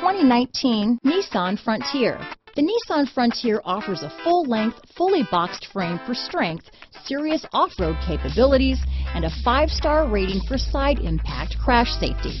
2019 Nissan Frontier. The Nissan Frontier offers a full-length, fully boxed frame for strength, serious off-road capabilities, and a five-star rating for side impact crash safety.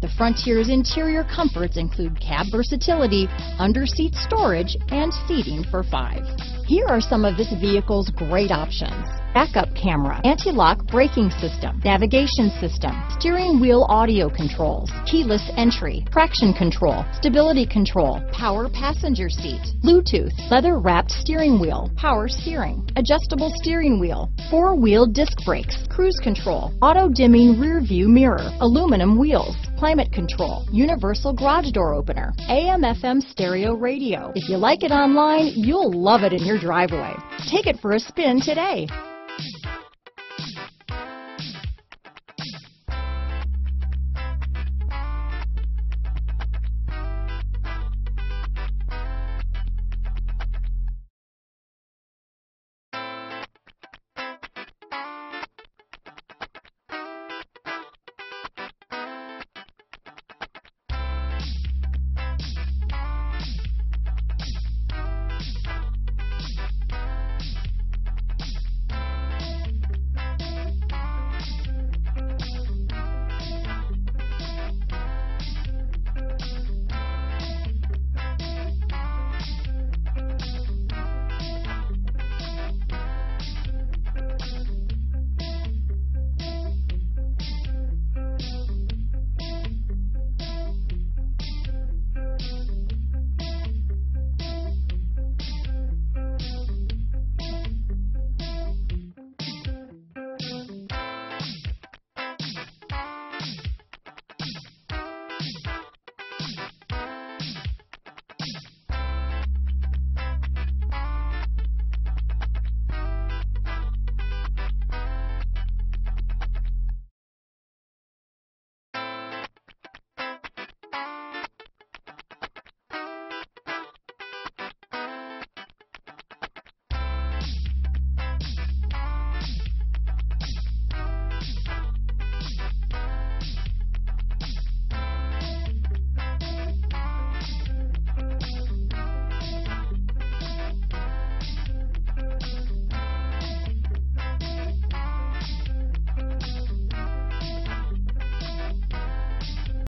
The Frontier's interior comforts include cab versatility, under-seat storage, and seating for five. Here are some of this vehicle's great options. Backup camera, anti-lock braking system, navigation system, steering wheel audio controls, keyless entry, traction control, stability control, power passenger seat, Bluetooth, leather wrapped steering wheel, power steering, adjustable steering wheel, four wheel disc brakes, cruise control, auto dimming rear view mirror, aluminum wheels, climate control, universal garage door opener, AM FM stereo radio. If you like it online, you'll love it in your driveway. Take it for a spin today.